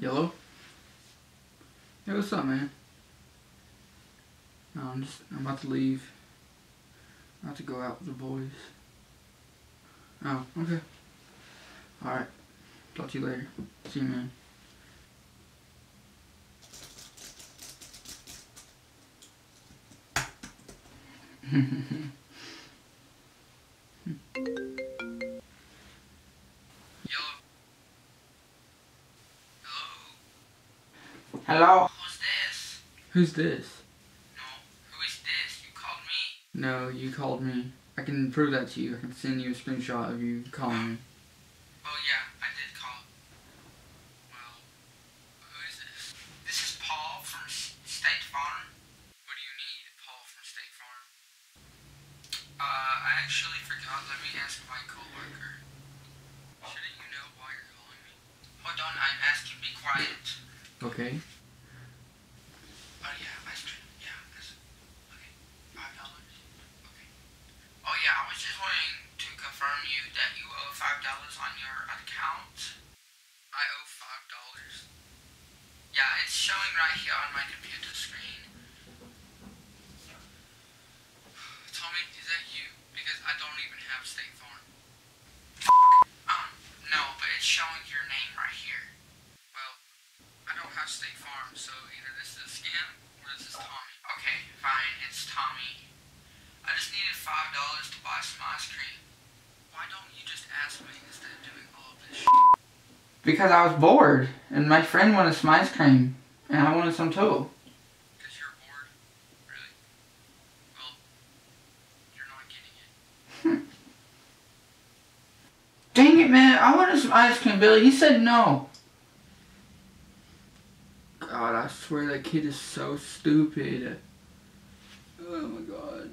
Yellow? Hey, what's up, man? No, I'm just, I'm about to leave. I'm about to go out with the boys. Oh, okay. Alright. Talk to you later. See you, man. Hello? Who's this? Who's this? No, who is this? You called me. No, you called me. I can prove that to you. I can send you a screenshot of you calling me. Oh yeah, I did call. Well, who is this? This is Paul from State Farm. What do you need, Paul from State Farm? Uh, I actually forgot. Let me ask my coworker. Shouldn't you know why you're calling me? Hold on, I'm asking. Be quiet. Okay. Oh yeah, ice cream. Yeah, that's okay. Five dollars. Okay. Oh yeah, I was just wanting to confirm you that you owe five dollars on your account. I owe five dollars. Yeah, it's showing right here on my computer screen. Tommy, is that you? Because I don't even have State Farm. Um, no, but it's showing your name right here. Well, I don't have State Farm, so either this is a scam or this is Tommy. Okay, fine, it's Tommy. I just needed five dollars to buy some ice cream. Because I was bored, and my friend wanted some ice cream, and I wanted some too. Because you're bored? Really? Well, you're not getting it. Dang it, man! I wanted some ice cream, Billy. He said no. God, I swear that kid is so stupid. Oh my god.